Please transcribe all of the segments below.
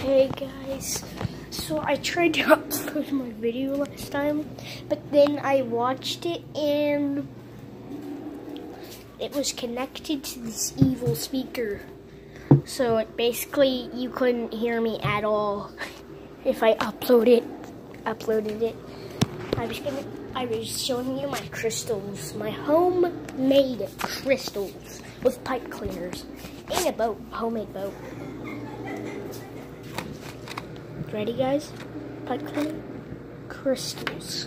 Hey guys, so I tried to upload my video last time, but then I watched it and it was connected to this evil speaker. So it basically you couldn't hear me at all if I uploaded uploaded it. I was gonna I was showing you my crystals, my homemade crystals with pipe cleaners and a boat, homemade boat. Ready, guys? Cleaner? Crystals.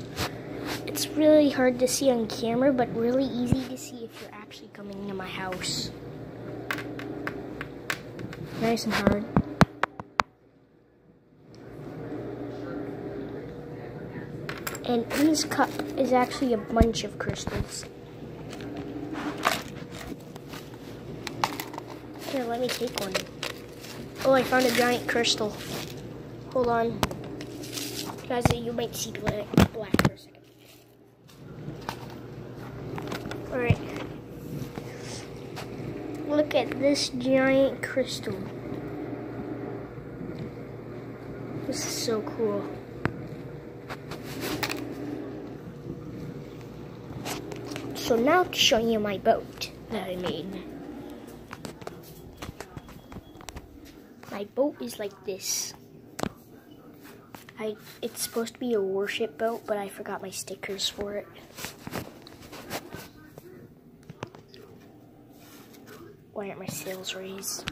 It's really hard to see on camera, but really easy to see if you're actually coming into my house. Nice and hard. And in this cup is actually a bunch of crystals. Here, let me take one. Oh, I found a giant crystal. Hold on. Guys, you might see black, for a second. Alright. Look at this giant crystal. This is so cool. So now to show you my boat that I made. My boat is like this. I it's supposed to be a warship boat, but I forgot my stickers for it. Why aren't my sails raised?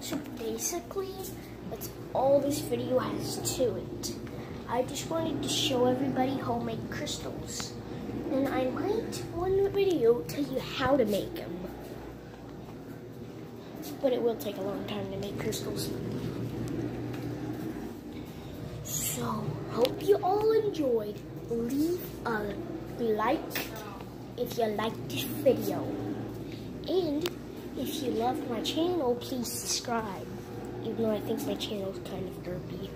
So basically, that's all this video has to it. I just wanted to show everybody homemade crystals. And I might, one video, tell you how to make them. But it will take a long time to make crystals. So, hope you all enjoyed. Leave a like if you liked this video. And if you love my channel, please subscribe. Even though I think my channel is kind of derpy.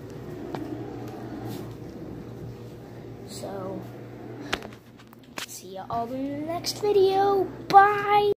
So, see you all in the next video. Bye!